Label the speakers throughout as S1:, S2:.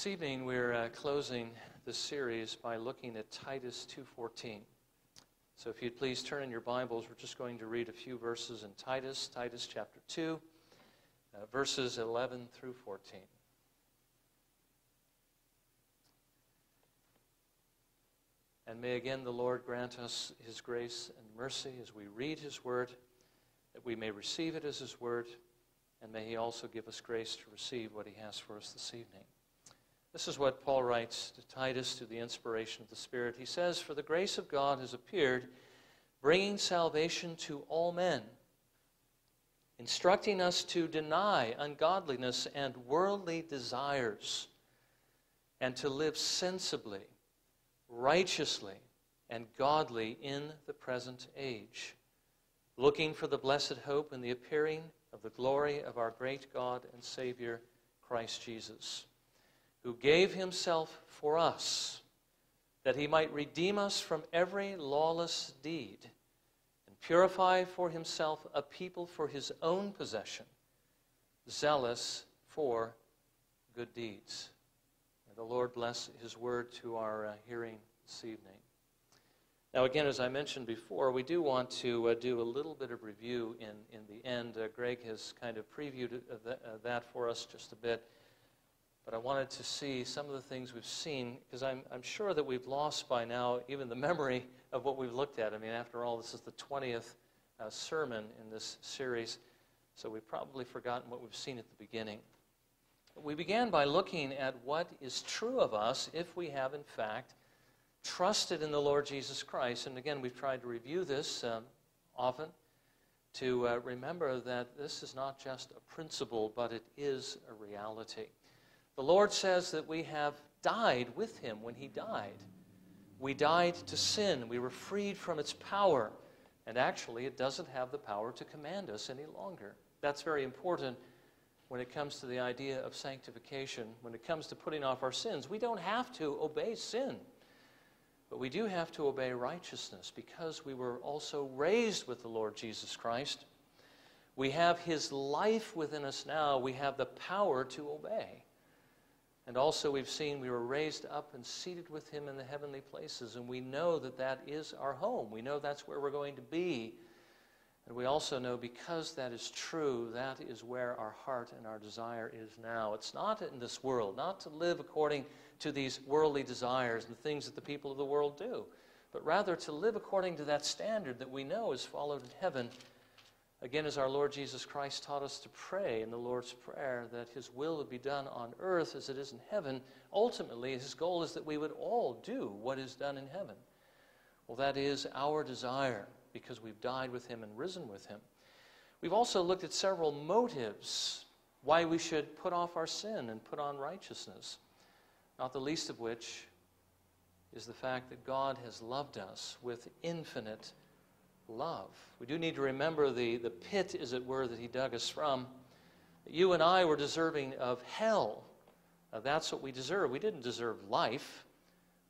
S1: This evening we're uh, closing the series by looking at Titus 2:14. So if you'd please turn in your Bibles, we're just going to read a few verses in Titus, Titus chapter 2, uh, verses 11 through 14. And may again the Lord grant us his grace and mercy as we read his word, that we may receive it as his word, and may he also give us grace to receive what he has for us this evening. This is what Paul writes to Titus through the inspiration of the Spirit. He says, For the grace of God has appeared, bringing salvation to all men, instructing us to deny ungodliness and worldly desires, and to live sensibly, righteously, and godly in the present age, looking for the blessed hope and the appearing of the glory of our great God and Savior, Christ Jesus who gave himself for us, that he might redeem us from every lawless deed and purify for himself a people for his own possession, zealous for good deeds. May the Lord bless his word to our uh, hearing this evening. Now, again, as I mentioned before, we do want to uh, do a little bit of review in, in the end. Uh, Greg has kind of previewed uh, that for us just a bit but I wanted to see some of the things we've seen because I'm, I'm sure that we've lost by now even the memory of what we've looked at. I mean, after all, this is the 20th uh, sermon in this series, so we've probably forgotten what we've seen at the beginning. We began by looking at what is true of us if we have, in fact, trusted in the Lord Jesus Christ. And again, we've tried to review this um, often to uh, remember that this is not just a principle, but it is a reality. The Lord says that we have died with him when he died. We died to sin. We were freed from its power. And actually, it doesn't have the power to command us any longer. That's very important when it comes to the idea of sanctification. When it comes to putting off our sins, we don't have to obey sin. But we do have to obey righteousness because we were also raised with the Lord Jesus Christ. We have his life within us now. We have the power to obey. And also, we've seen we were raised up and seated with him in the heavenly places, and we know that that is our home. We know that's where we're going to be. And we also know because that is true, that is where our heart and our desire is now. It's not in this world, not to live according to these worldly desires and things that the people of the world do, but rather to live according to that standard that we know is followed in heaven Again, as our Lord Jesus Christ taught us to pray in the Lord's Prayer, that His will would be done on earth as it is in heaven, ultimately, His goal is that we would all do what is done in heaven. Well, that is our desire because we've died with Him and risen with Him. We've also looked at several motives why we should put off our sin and put on righteousness, not the least of which is the fact that God has loved us with infinite love. We do need to remember the, the pit, as it were, that he dug us from. You and I were deserving of hell. Now, that's what we deserve. We didn't deserve life,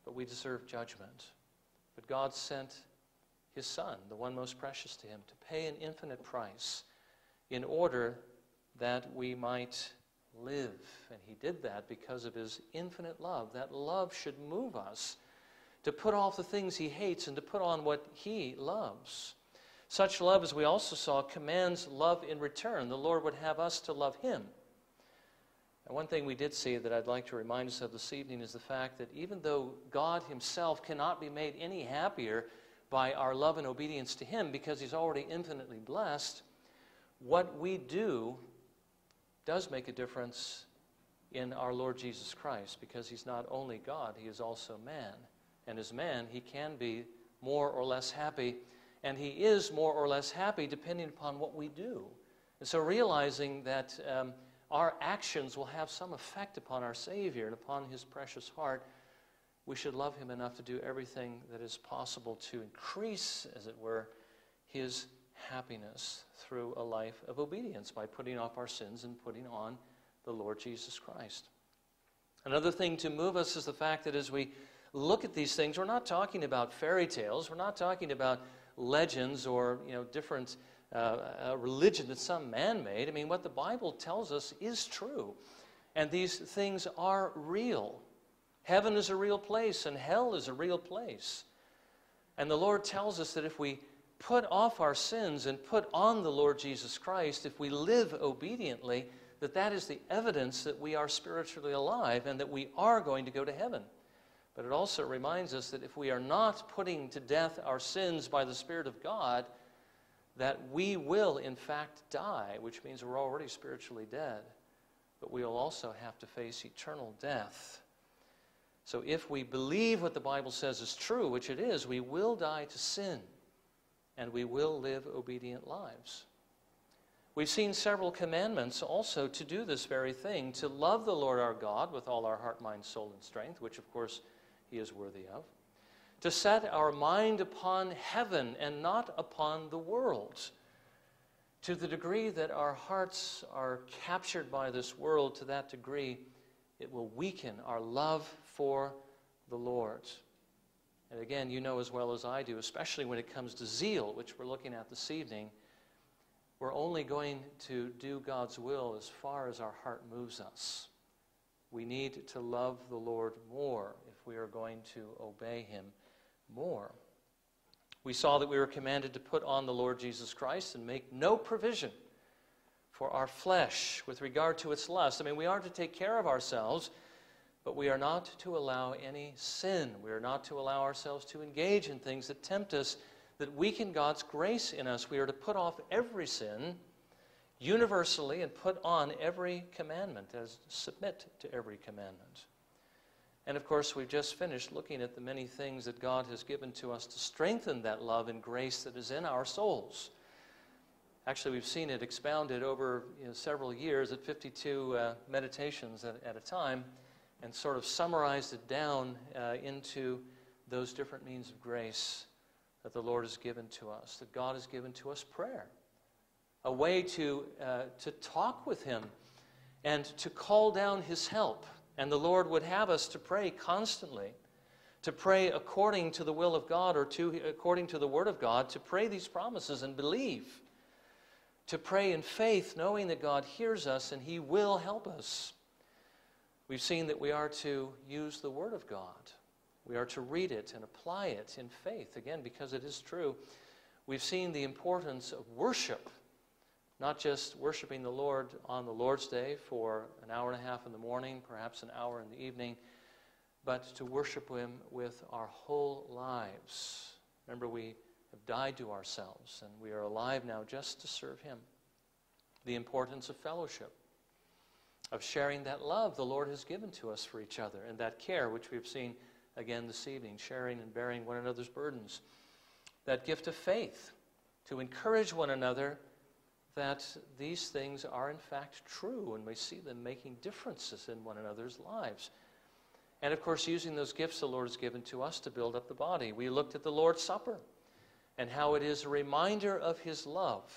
S1: but we deserve judgment. But God sent his Son, the one most precious to him, to pay an infinite price in order that we might live. And he did that because of his infinite love. That love should move us to put off the things he hates and to put on what he loves. Such love, as we also saw, commands love in return. The Lord would have us to love him. And one thing we did see that I'd like to remind us of this evening is the fact that even though God himself cannot be made any happier by our love and obedience to him because he's already infinitely blessed, what we do does make a difference in our Lord Jesus Christ because he's not only God, he is also man and as man, he can be more or less happy, and he is more or less happy depending upon what we do. And so, realizing that um, our actions will have some effect upon our Savior and upon his precious heart, we should love him enough to do everything that is possible to increase, as it were, his happiness through a life of obedience by putting off our sins and putting on the Lord Jesus Christ. Another thing to move us is the fact that as we look at these things, we're not talking about fairy tales. We're not talking about legends or you know different uh, uh, religion that some man made. I mean, what the Bible tells us is true. And these things are real. Heaven is a real place, and hell is a real place. And the Lord tells us that if we put off our sins and put on the Lord Jesus Christ, if we live obediently, that that is the evidence that we are spiritually alive and that we are going to go to heaven. But it also reminds us that if we are not putting to death our sins by the Spirit of God, that we will in fact die, which means we're already spiritually dead. But we will also have to face eternal death. So if we believe what the Bible says is true, which it is, we will die to sin and we will live obedient lives. We've seen several commandments also to do this very thing to love the Lord our God with all our heart, mind, soul, and strength, which of course he is worthy of. To set our mind upon heaven and not upon the world. To the degree that our hearts are captured by this world, to that degree, it will weaken our love for the Lord. And again, you know as well as I do, especially when it comes to zeal, which we're looking at this evening, we're only going to do God's will as far as our heart moves us. We need to love the Lord more if we are going to obey Him more. We saw that we were commanded to put on the Lord Jesus Christ and make no provision for our flesh with regard to its lust. I mean, we are to take care of ourselves but we are not to allow any sin. We are not to allow ourselves to engage in things that tempt us, that weaken God's grace in us. We are to put off every sin universally and put on every commandment, as submit to every commandment. And of course, we've just finished looking at the many things that God has given to us to strengthen that love and grace that is in our souls. Actually, we've seen it expounded over you know, several years at 52 uh, meditations at, at a time and sort of summarized it down uh, into those different means of grace that the Lord has given to us, that God has given to us prayer, a way to, uh, to talk with Him and to call down His help. And the Lord would have us to pray constantly, to pray according to the will of God or to, according to the Word of God, to pray these promises and believe, to pray in faith, knowing that God hears us and He will help us. We've seen that we are to use the Word of God. We are to read it and apply it in faith, again, because it is true. We've seen the importance of worship, not just worshiping the Lord on the Lord's Day for an hour and a half in the morning, perhaps an hour in the evening, but to worship Him with our whole lives. Remember, we have died to ourselves, and we are alive now just to serve Him. The importance of fellowship of sharing that love the Lord has given to us for each other and that care, which we've seen again this evening, sharing and bearing one another's burdens. That gift of faith to encourage one another that these things are in fact true and we see them making differences in one another's lives. And of course, using those gifts the Lord has given to us to build up the body. We looked at the Lord's Supper and how it is a reminder of His love,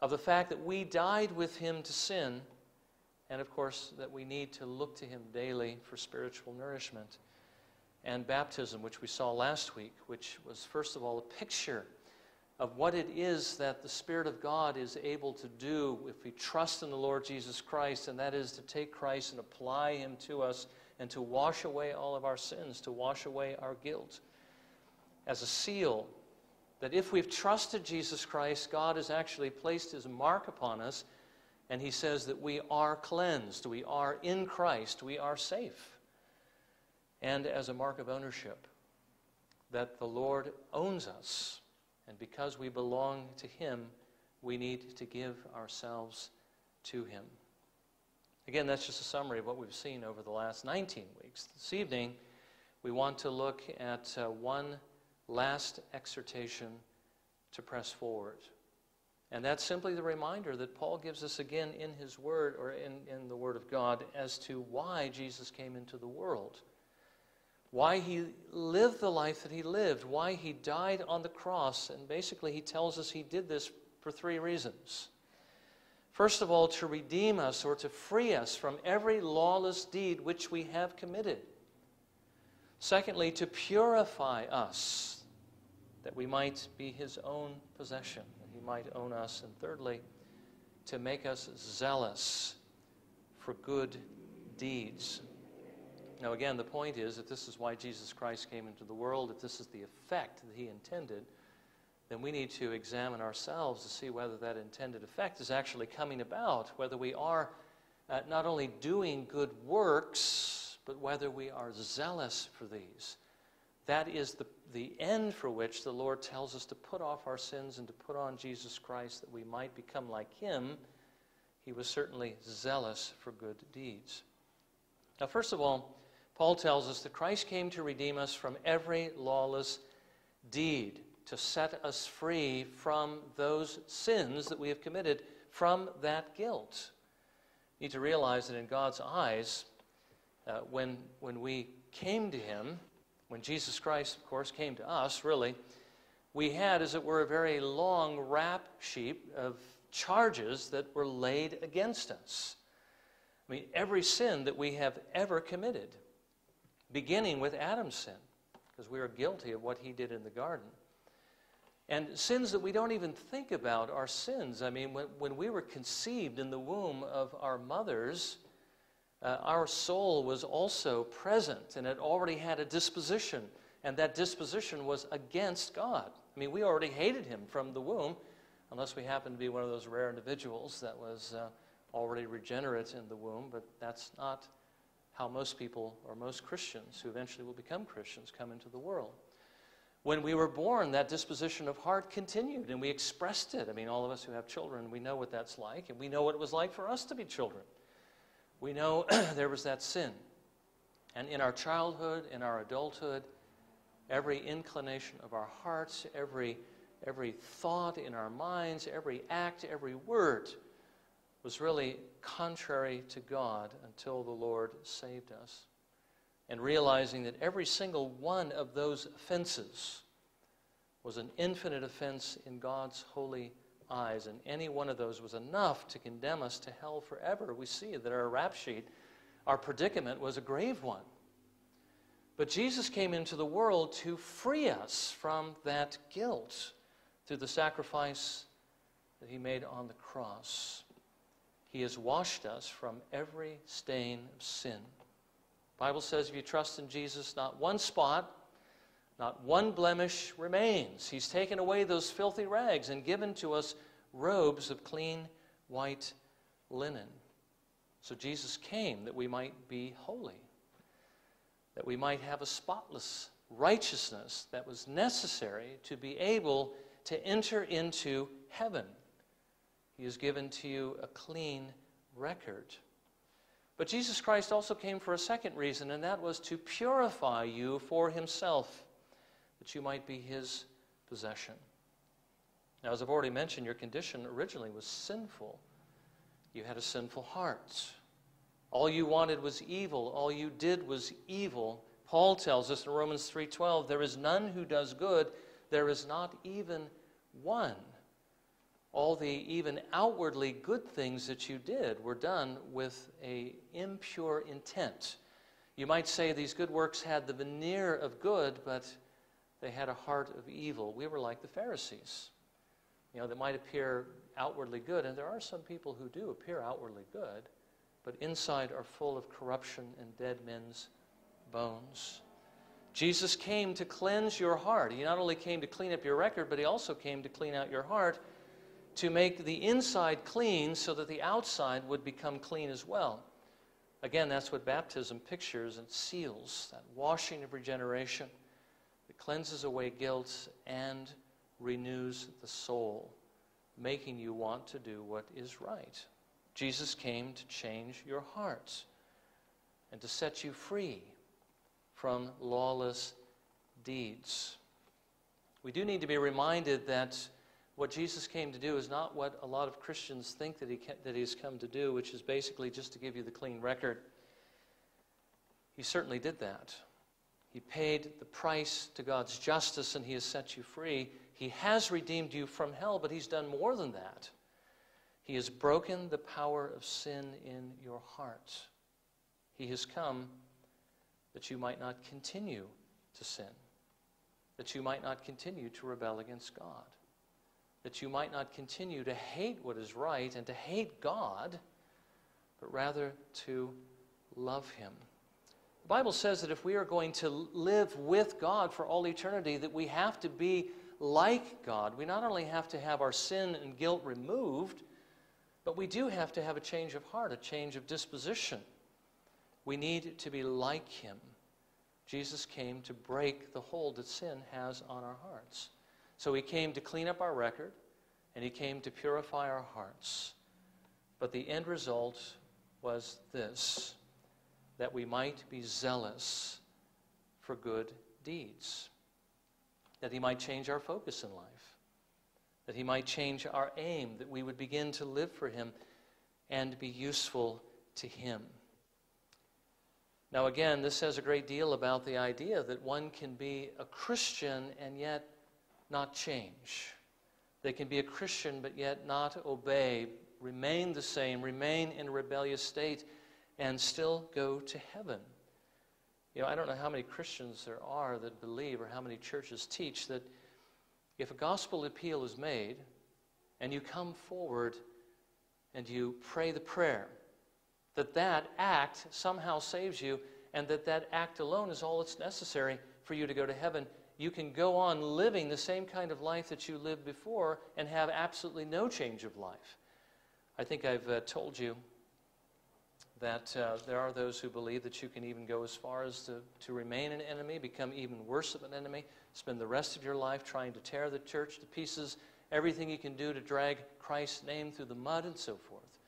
S1: of the fact that we died with Him to sin and of course, that we need to look to Him daily for spiritual nourishment. And baptism, which we saw last week, which was, first of all, a picture of what it is that the Spirit of God is able to do if we trust in the Lord Jesus Christ, and that is to take Christ and apply Him to us and to wash away all of our sins, to wash away our guilt. As a seal, that if we've trusted Jesus Christ, God has actually placed His mark upon us and he says that we are cleansed, we are in Christ, we are safe. And as a mark of ownership, that the Lord owns us. And because we belong to him, we need to give ourselves to him. Again, that's just a summary of what we've seen over the last 19 weeks. This evening, we want to look at uh, one last exhortation to press forward. And that's simply the reminder that Paul gives us again in his word or in, in the word of God as to why Jesus came into the world. Why he lived the life that he lived, why he died on the cross. And basically, he tells us he did this for three reasons. First of all, to redeem us or to free us from every lawless deed which we have committed. Secondly, to purify us, that we might be his own possession that he might own us. And thirdly, to make us zealous for good deeds. Now, again, the point is that this is why Jesus Christ came into the world, if this is the effect that he intended, then we need to examine ourselves to see whether that intended effect is actually coming about, whether we are uh, not only doing good works, but whether we are zealous for these. That is the, the end for which the Lord tells us to put off our sins and to put on Jesus Christ that we might become like him. He was certainly zealous for good deeds. Now, first of all, Paul tells us that Christ came to redeem us from every lawless deed, to set us free from those sins that we have committed, from that guilt. You need to realize that in God's eyes, uh, when, when we came to Him, when Jesus Christ, of course, came to us, really, we had, as it were, a very long rap sheet of charges that were laid against us. I mean, every sin that we have ever committed, beginning with Adam's sin, because we are guilty of what he did in the garden. And sins that we don't even think about are sins. I mean, when, when we were conceived in the womb of our mothers, uh, our soul was also present and it already had a disposition, and that disposition was against God. I mean, we already hated him from the womb, unless we happened to be one of those rare individuals that was uh, already regenerate in the womb, but that's not how most people or most Christians who eventually will become Christians come into the world. When we were born, that disposition of heart continued and we expressed it. I mean, all of us who have children, we know what that's like, and we know what it was like for us to be children. We know there was that sin. And in our childhood, in our adulthood, every inclination of our hearts, every, every thought in our minds, every act, every word was really contrary to God until the Lord saved us. And realizing that every single one of those offenses was an infinite offense in God's holy eyes, and any one of those was enough to condemn us to hell forever. We see that our rap sheet, our predicament was a grave one. But Jesus came into the world to free us from that guilt through the sacrifice that he made on the cross. He has washed us from every stain of sin. The Bible says if you trust in Jesus, not one spot, not one blemish remains. He's taken away those filthy rags and given to us robes of clean white linen. So Jesus came that we might be holy, that we might have a spotless righteousness that was necessary to be able to enter into heaven. He has given to you a clean record. But Jesus Christ also came for a second reason, and that was to purify you for himself, that you might be his possession. Now, as I've already mentioned, your condition originally was sinful. You had a sinful heart. All you wanted was evil. All you did was evil. Paul tells us in Romans 3:12, there is none who does good, there is not even one all the even outwardly good things that you did were done with a impure intent. You might say these good works had the veneer of good, but they had a heart of evil. We were like the Pharisees. You know, they might appear outwardly good, and there are some people who do appear outwardly good, but inside are full of corruption and dead men's bones. Jesus came to cleanse your heart. He not only came to clean up your record, but he also came to clean out your heart to make the inside clean so that the outside would become clean as well. Again, that's what baptism pictures and seals that washing of regeneration that cleanses away guilt and renews the soul, making you want to do what is right. Jesus came to change your hearts and to set you free from lawless deeds. We do need to be reminded that what Jesus came to do is not what a lot of Christians think that, he that he's come to do, which is basically just to give you the clean record. He certainly did that. He paid the price to God's justice and he has set you free. He has redeemed you from hell, but he's done more than that. He has broken the power of sin in your heart. He has come that you might not continue to sin, that you might not continue to rebel against God that you might not continue to hate what is right and to hate God, but rather to love him. The Bible says that if we are going to live with God for all eternity, that we have to be like God. We not only have to have our sin and guilt removed, but we do have to have a change of heart, a change of disposition. We need to be like Him. Jesus came to break the hold that sin has on our hearts. So He came to clean up our record, and He came to purify our hearts. But the end result was this that we might be zealous for good deeds, that He might change our focus in life, that He might change our aim, that we would begin to live for Him and be useful to Him. Now, again, this says a great deal about the idea that one can be a Christian and yet not change. They can be a Christian but yet not obey, remain the same, remain in a rebellious state and still go to heaven. You know, I don't know how many Christians there are that believe or how many churches teach that if a gospel appeal is made and you come forward and you pray the prayer, that that act somehow saves you and that that act alone is all that's necessary for you to go to heaven. You can go on living the same kind of life that you lived before and have absolutely no change of life. I think I've uh, told you that uh, there are those who believe that you can even go as far as to, to remain an enemy, become even worse of an enemy, spend the rest of your life trying to tear the church to pieces, everything you can do to drag Christ's name through the mud and so forth.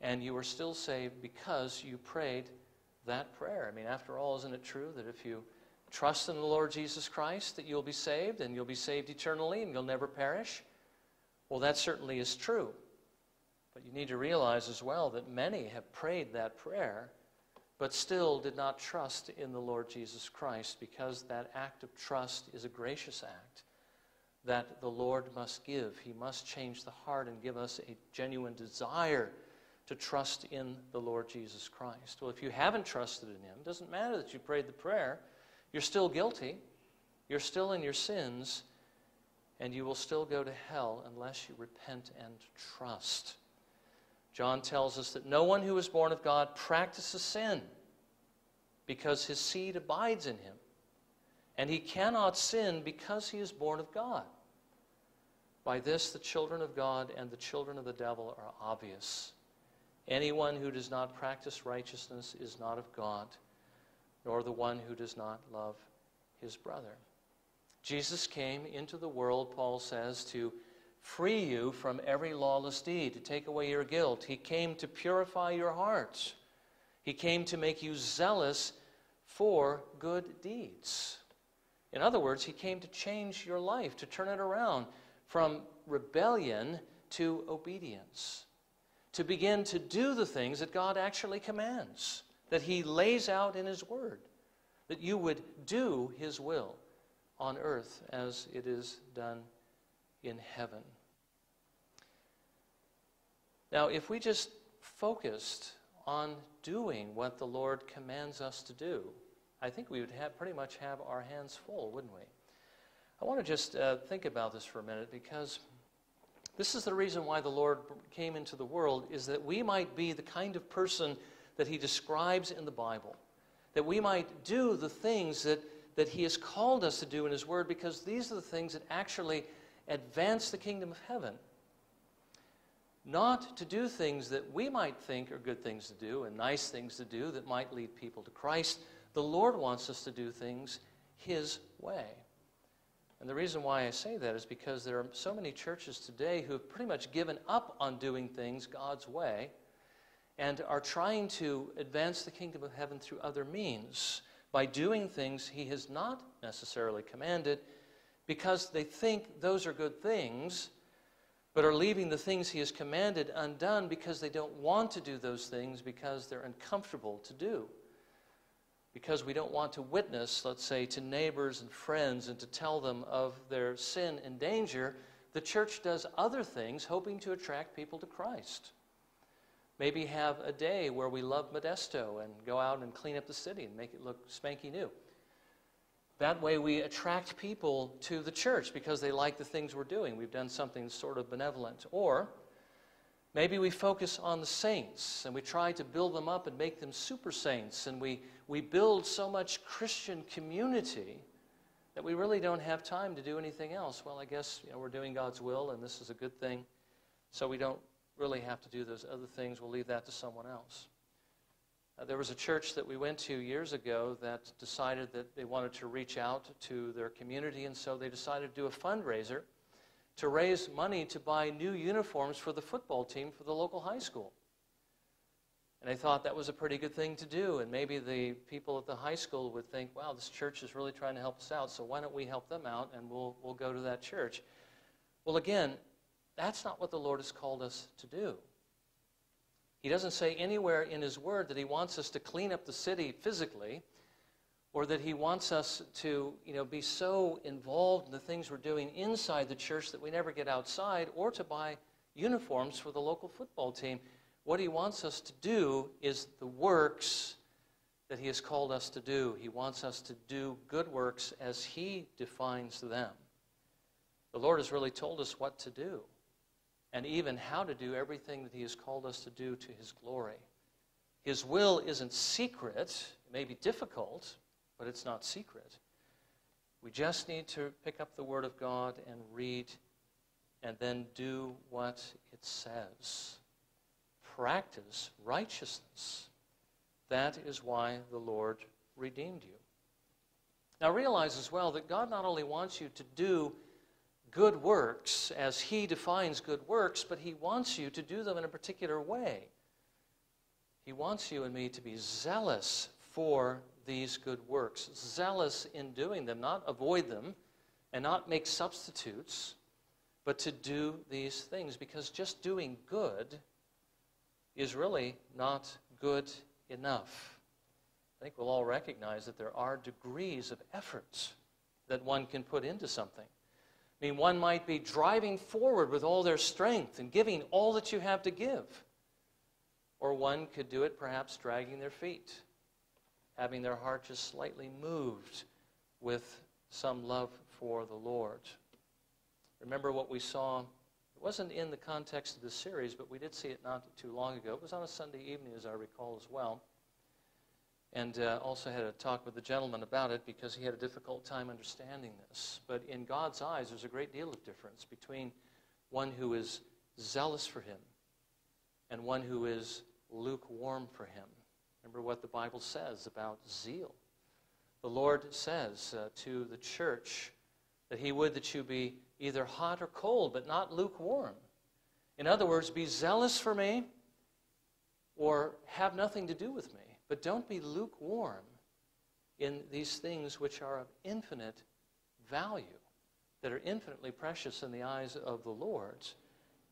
S1: And you are still saved because you prayed that prayer. I mean, after all, isn't it true that if you trust in the Lord Jesus Christ, that you'll be saved and you'll be saved eternally and you'll never perish? Well, that certainly is true. But you need to realize as well that many have prayed that prayer, but still did not trust in the Lord Jesus Christ because that act of trust is a gracious act that the Lord must give. He must change the heart and give us a genuine desire to trust in the Lord Jesus Christ. Well, if you haven't trusted in Him, it doesn't matter that you prayed the prayer, you're still guilty, you're still in your sins, and you will still go to hell unless you repent and trust. John tells us that no one who is born of God practices sin because his seed abides in him. And he cannot sin because he is born of God. By this, the children of God and the children of the devil are obvious. Anyone who does not practice righteousness is not of God, nor the one who does not love his brother. Jesus came into the world, Paul says, to free you from every lawless deed, to take away your guilt. He came to purify your hearts. He came to make you zealous for good deeds. In other words, He came to change your life, to turn it around from rebellion to obedience, to begin to do the things that God actually commands, that He lays out in His Word, that you would do His will on earth as it is done in heaven. Now, if we just focused on doing what the Lord commands us to do, I think we would have, pretty much have our hands full, wouldn't we? I want to just uh, think about this for a minute because this is the reason why the Lord came into the world is that we might be the kind of person that he describes in the Bible, that we might do the things that, that he has called us to do in his word because these are the things that actually advance the kingdom of heaven not to do things that we might think are good things to do and nice things to do that might lead people to Christ. The Lord wants us to do things His way. And the reason why I say that is because there are so many churches today who have pretty much given up on doing things God's way and are trying to advance the kingdom of heaven through other means by doing things He has not necessarily commanded because they think those are good things but are leaving the things he has commanded undone because they don't want to do those things because they're uncomfortable to do. Because we don't want to witness, let's say, to neighbors and friends and to tell them of their sin and danger, the church does other things hoping to attract people to Christ. Maybe have a day where we love Modesto and go out and clean up the city and make it look spanky new. That way, we attract people to the church because they like the things we're doing. We've done something sort of benevolent. Or Maybe we focus on the saints and we try to build them up and make them super saints, and we, we build so much Christian community that we really don't have time to do anything else. Well, I guess you know, we're doing God's will, and this is a good thing, so we don't really have to do those other things. We'll leave that to someone else. Uh, there was a church that we went to years ago that decided that they wanted to reach out to their community, and so they decided to do a fundraiser to raise money to buy new uniforms for the football team for the local high school. And I thought that was a pretty good thing to do. And maybe the people at the high school would think, wow, this church is really trying to help us out, so why don't we help them out and we'll, we'll go to that church? Well, again, that's not what the Lord has called us to do. He doesn't say anywhere in His Word that He wants us to clean up the city physically or that he wants us to you know, be so involved in the things we're doing inside the church that we never get outside, or to buy uniforms for the local football team. What he wants us to do is the works that he has called us to do. He wants us to do good works as he defines them. The Lord has really told us what to do and even how to do everything that he has called us to do to his glory. His will isn't secret, it may be difficult, but it's not secret. We just need to pick up the Word of God and read and then do what it says. Practice righteousness. That is why the Lord redeemed you. Now realize as well that God not only wants you to do good works as He defines good works, but He wants you to do them in a particular way. He wants you and me to be zealous for these good works, zealous in doing them, not avoid them and not make substitutes, but to do these things because just doing good is really not good enough. I think we'll all recognize that there are degrees of efforts that one can put into something. I mean, one might be driving forward with all their strength and giving all that you have to give. Or one could do it perhaps dragging their feet having their heart just slightly moved with some love for the Lord. Remember what we saw? It wasn't in the context of the series, but we did see it not too long ago. It was on a Sunday evening, as I recall, as well. And uh, also had a talk with the gentleman about it because he had a difficult time understanding this. But in God's eyes, there's a great deal of difference between one who is zealous for Him and one who is lukewarm for Him. Remember what the Bible says about zeal. The Lord says uh, to the church that He would that you be either hot or cold, but not lukewarm. In other words, be zealous for me or have nothing to do with me, but don't be lukewarm in these things which are of infinite value, that are infinitely precious in the eyes of the Lord.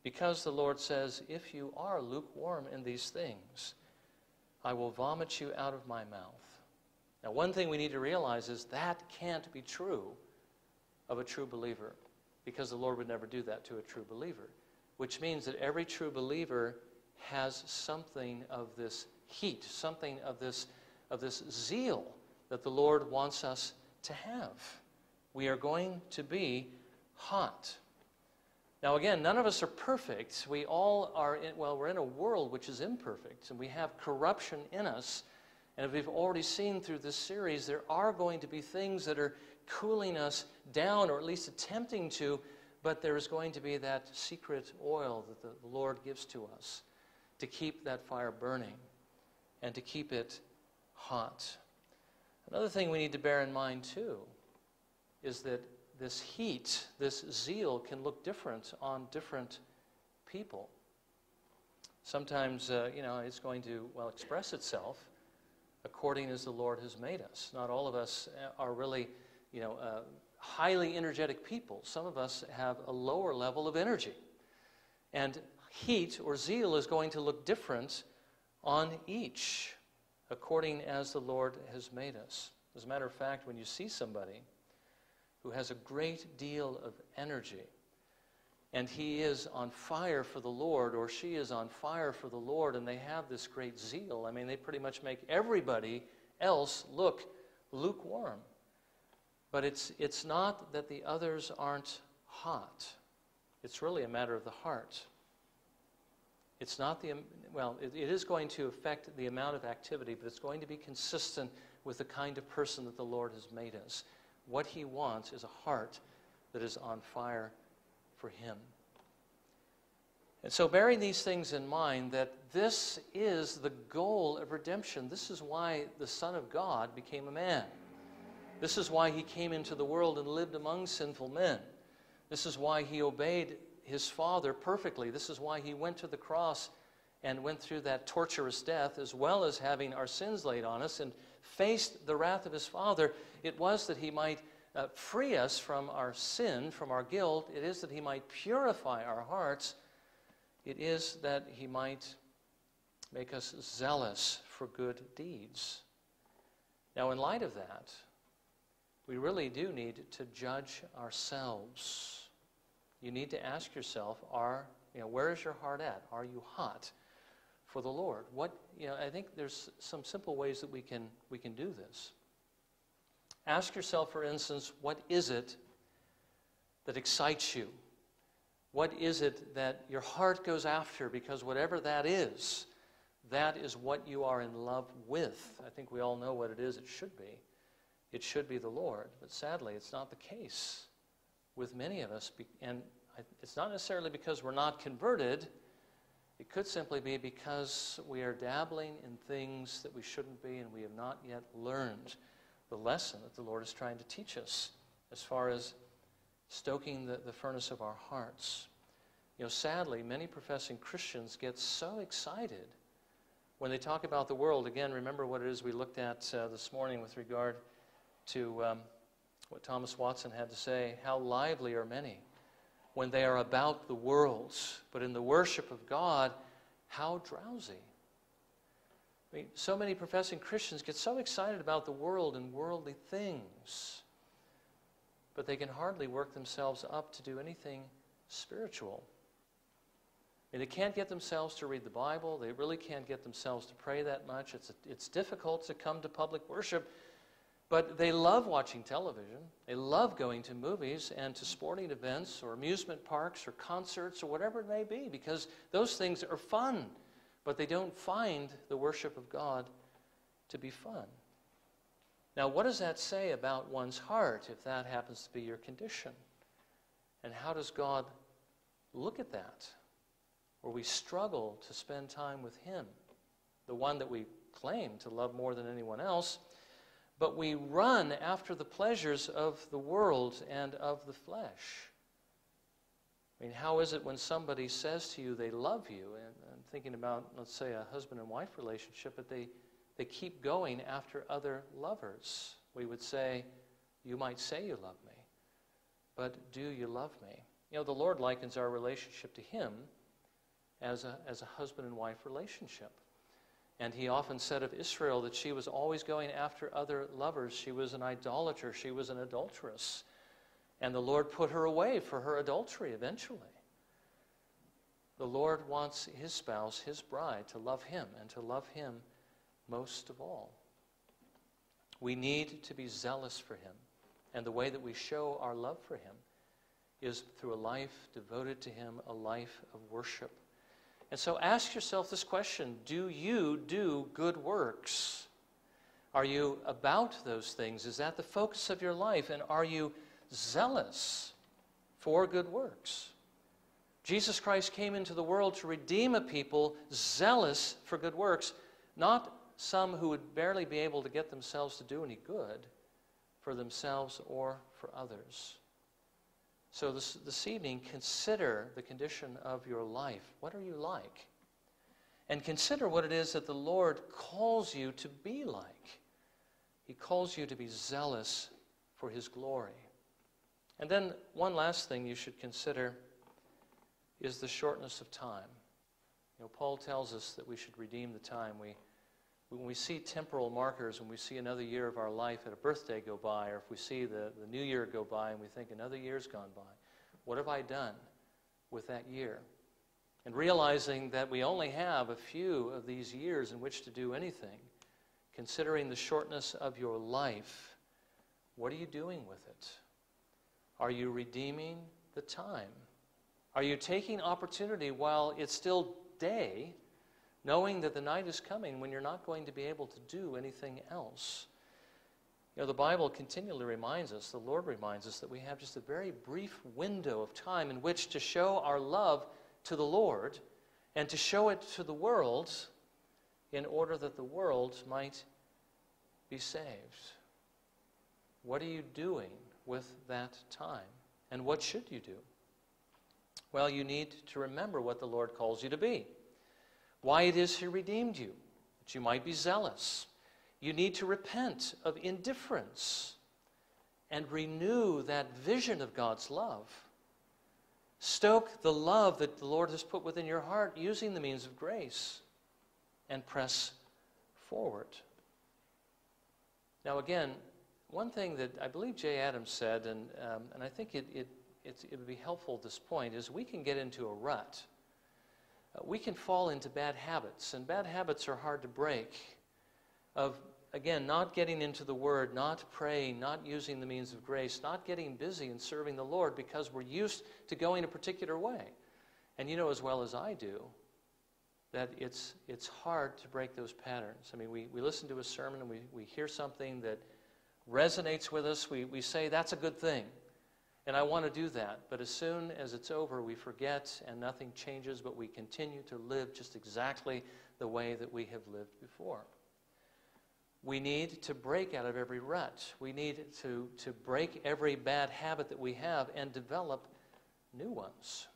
S1: Because the Lord says, if you are lukewarm in these things, I will vomit you out of my mouth. Now, one thing we need to realize is that can't be true of a true believer because the Lord would never do that to a true believer, which means that every true believer has something of this heat, something of this, of this zeal that the Lord wants us to have. We are going to be hot. Now, again, none of us are perfect. We all are, in, well, we're in a world which is imperfect, and we have corruption in us. And as we've already seen through this series, there are going to be things that are cooling us down, or at least attempting to, but there is going to be that secret oil that the Lord gives to us to keep that fire burning and to keep it hot. Another thing we need to bear in mind, too, is that this heat, this zeal can look different on different people. Sometimes, uh, you know, it's going to, well, express itself according as the Lord has made us. Not all of us uh, are really, you know, uh, highly energetic people. Some of us have a lower level of energy. And heat or zeal is going to look different on each according as the Lord has made us. As a matter of fact, when you see somebody, who has a great deal of energy. And he is on fire for the Lord, or she is on fire for the Lord, and they have this great zeal. I mean, they pretty much make everybody else look lukewarm. But it's, it's not that the others aren't hot, it's really a matter of the heart. It's not the, well, it, it is going to affect the amount of activity, but it's going to be consistent with the kind of person that the Lord has made us. What He wants is a heart that is on fire for Him. And so, bearing these things in mind, that this is the goal of redemption, this is why the Son of God became a man. This is why he came into the world and lived among sinful men. This is why he obeyed his Father perfectly. This is why he went to the cross and went through that torturous death, as well as having our sins laid on us and faced the wrath of his Father. It was that he might uh, free us from our sin, from our guilt. It is that he might purify our hearts. It is that he might make us zealous for good deeds. Now, in light of that, we really do need to judge ourselves. You need to ask yourself, are, you know, where is your heart at? Are you hot for the Lord? What, you know, I think there's some simple ways that we can, we can do this. Ask yourself, for instance, what is it that excites you? What is it that your heart goes after? Because whatever that is, that is what you are in love with. I think we all know what it is, it should be. It should be the Lord. But sadly, it's not the case with many of us. And it's not necessarily because we're not converted, it could simply be because we are dabbling in things that we shouldn't be and we have not yet learned the lesson that the Lord is trying to teach us as far as stoking the, the furnace of our hearts. You know, sadly, many professing Christians get so excited when they talk about the world. Again, remember what it is we looked at uh, this morning with regard to um, what Thomas Watson had to say how lively are many when they are about the world, but in the worship of God, how drowsy. I mean, so many professing Christians get so excited about the world and worldly things, but they can hardly work themselves up to do anything spiritual. I mean, they can't get themselves to read the Bible. They really can't get themselves to pray that much. It's, a, it's difficult to come to public worship but they love watching television. They love going to movies and to sporting events or amusement parks or concerts or whatever it may be because those things are fun. But they don't find the worship of God to be fun. Now, what does that say about one's heart if that happens to be your condition? And how does God look at that? Where we struggle to spend time with Him, the one that we claim to love more than anyone else but we run after the pleasures of the world and of the flesh. I mean, how is it when somebody says to you they love you? And I'm thinking about, let's say, a husband and wife relationship, but they, they keep going after other lovers. We would say, You might say you love me, but do you love me? You know, the Lord likens our relationship to Him as a, as a husband and wife relationship. And he often said of Israel that she was always going after other lovers. She was an idolater, she was an adulteress. And the Lord put her away for her adultery eventually. The Lord wants his spouse, his bride, to love him and to love him most of all. We need to be zealous for him. And the way that we show our love for him is through a life devoted to him, a life of worship. And so ask yourself this question Do you do good works? Are you about those things? Is that the focus of your life? And are you zealous for good works? Jesus Christ came into the world to redeem a people zealous for good works, not some who would barely be able to get themselves to do any good for themselves or for others. So this, this evening, consider the condition of your life. What are you like? And consider what it is that the Lord calls you to be like. He calls you to be zealous for His glory. And then, one last thing you should consider is the shortness of time. You know, Paul tells us that we should redeem the time. We when we see temporal markers, when we see another year of our life at a birthday go by, or if we see the, the new year go by and we think another year's gone by, what have I done with that year? And realizing that we only have a few of these years in which to do anything, considering the shortness of your life, what are you doing with it? Are you redeeming the time? Are you taking opportunity while it's still day, knowing that the night is coming when you're not going to be able to do anything else. You know, the Bible continually reminds us, the Lord reminds us, that we have just a very brief window of time in which to show our love to the Lord and to show it to the world in order that the world might be saved. What are you doing with that time? And what should you do? Well, you need to remember what the Lord calls you to be, why it is He redeemed you, that you might be zealous. You need to repent of indifference and renew that vision of God's love. Stoke the love that the Lord has put within your heart using the means of grace and press forward. Now, again, one thing that I believe Jay Adams said, and, um, and I think it, it, it, would be helpful at this point, is we can get into a rut. Uh, we can fall into bad habits, and bad habits are hard to break. Of, again, not getting into the Word, not praying, not using the means of grace, not getting busy and serving the Lord because we're used to going a particular way. And you know as well as I do that it's, it's hard to break those patterns. I mean, we, we listen to a sermon and we, we hear something that resonates with us, we, we say, that's a good thing. And I want to do that. But as soon as it's over, we forget and nothing changes, but we continue to live just exactly the way that we have lived before. We need to break out of every rut. We need to, to break every bad habit that we have and develop new ones.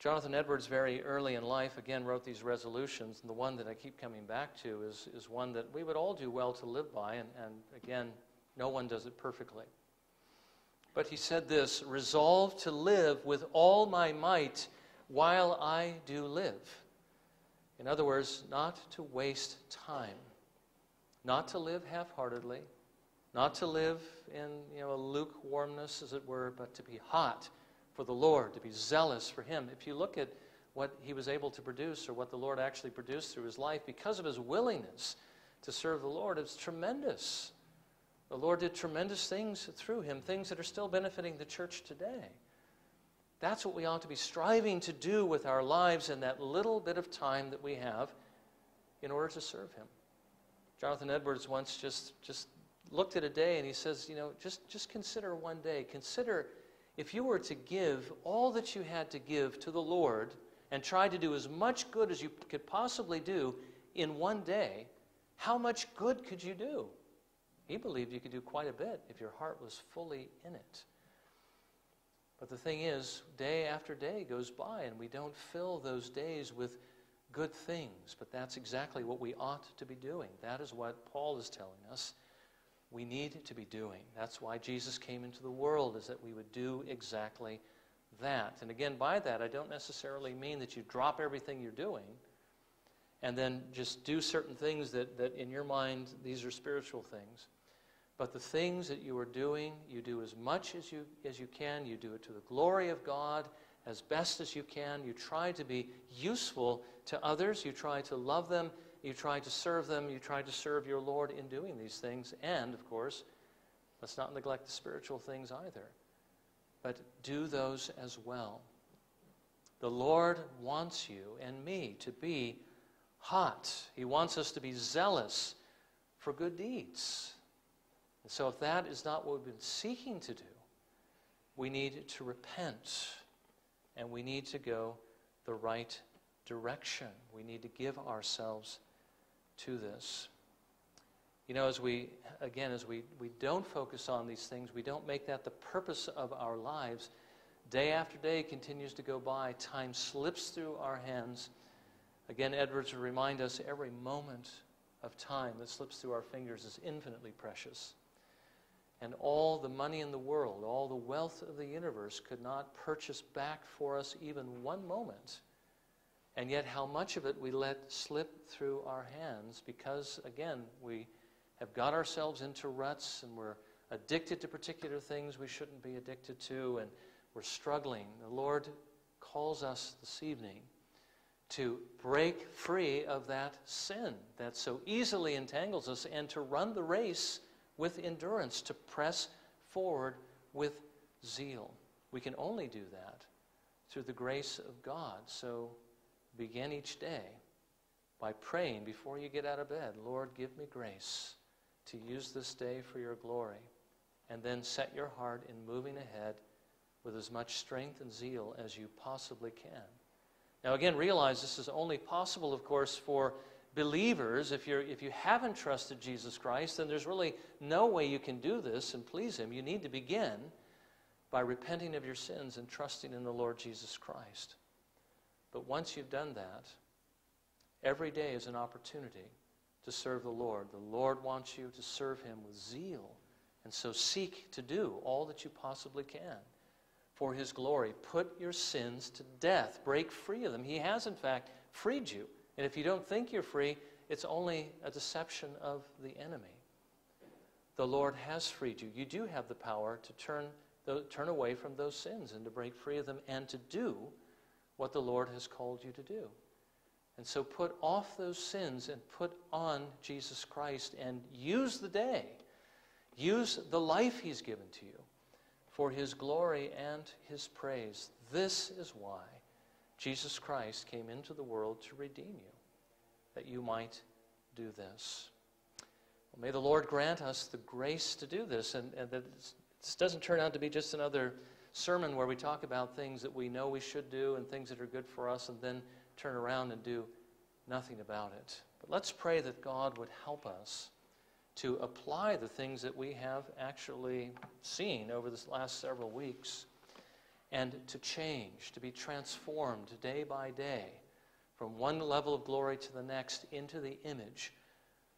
S1: Jonathan Edwards, very early in life, again wrote these resolutions, and the one that I keep coming back to is, is one that we would all do well to live by, and, and again, no one does it perfectly. But he said this Resolve to live with all my might while I do live. In other words, not to waste time, not to live half heartedly, not to live in you know, a lukewarmness, as it were, but to be hot for the Lord, to be zealous for Him. If you look at what he was able to produce or what the Lord actually produced through his life, because of his willingness to serve the Lord, it's tremendous. The Lord did tremendous things through him, things that are still benefiting the church today. That's what we ought to be striving to do with our lives in that little bit of time that we have in order to serve him. Jonathan Edwards once just, just looked at a day and he says, you know, just, just consider one day. Consider if you were to give all that you had to give to the Lord and try to do as much good as you could possibly do in one day, how much good could you do? He believed you could do quite a bit if your heart was fully in it. But the thing is, day after day goes by, and we don't fill those days with good things. But that's exactly what we ought to be doing. That is what Paul is telling us we need to be doing. That's why Jesus came into the world, is that we would do exactly that. And again, by that, I don't necessarily mean that you drop everything you're doing and then just do certain things that, that in your mind, these are spiritual things. But the things that you are doing, you do as much as you, as you can. You do it to the glory of God as best as you can. You try to be useful to others. You try to love them you try to serve them, you try to serve your Lord in doing these things. And, of course, let's not neglect the spiritual things either, but do those as well. The Lord wants you and me to be hot, He wants us to be zealous for good deeds. And so, if that is not what we've been seeking to do, we need to repent and we need to go the right direction. We need to give ourselves to this. You know, as we, again, as we, we don't focus on these things, we don't make that the purpose of our lives, day after day continues to go by, time slips through our hands. Again, Edwards would remind us every moment of time that slips through our fingers is infinitely precious. And all the money in the world, all the wealth of the universe could not purchase back for us even one moment and yet, how much of it we let slip through our hands because, again, we have got ourselves into ruts and we're addicted to particular things we shouldn't be addicted to, and we're struggling. The Lord calls us this evening to break free of that sin that so easily entangles us and to run the race with endurance, to press forward with zeal. We can only do that through the grace of God. So begin each day by praying before you get out of bed, Lord, give me grace to use this day for your glory. And then set your heart in moving ahead with as much strength and zeal as you possibly can. Now, again, realize this is only possible, of course, for believers. If, you're, if you haven't trusted Jesus Christ, then there's really no way you can do this and please Him. You need to begin by repenting of your sins and trusting in the Lord Jesus Christ. But once you've done that, every day is an opportunity to serve the Lord. The Lord wants you to serve Him with zeal. And so seek to do all that you possibly can for His glory. Put your sins to death. Break free of them. He has, in fact, freed you. And if you don't think you're free, it's only a deception of the enemy. The Lord has freed you. You do have the power to turn, turn away from those sins and to break free of them and to do what the Lord has called you to do. And so put off those sins and put on Jesus Christ and use the day. Use the life He's given to you for His glory and His praise. This is why Jesus Christ came into the world to redeem you, that you might do this. Well, may the Lord grant us the grace to do this, and, and that this doesn't turn out to be just another sermon where we talk about things that we know we should do and things that are good for us, and then turn around and do nothing about it. But let's pray that God would help us to apply the things that we have actually seen over this last several weeks and to change, to be transformed day by day from one level of glory to the next into the image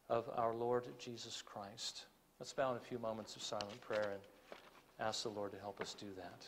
S1: of our Lord Jesus Christ. Let's bow in a few moments of silent prayer and ask the Lord to help us do that.